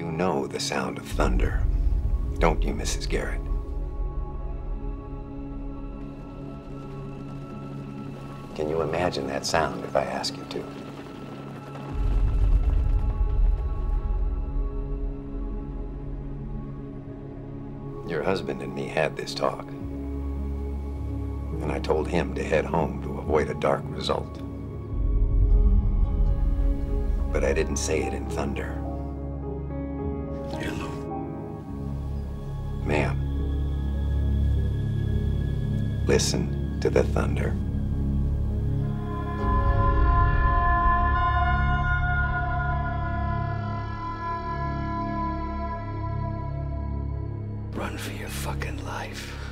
know the sound of thunder, don't you, Mrs. Garret? Can you imagine that sound if I ask you to? Your husband and me had this talk. And I told him to head home to avoid a dark result. But I didn't say it in thunder. Listen to the thunder. Run for your fucking life.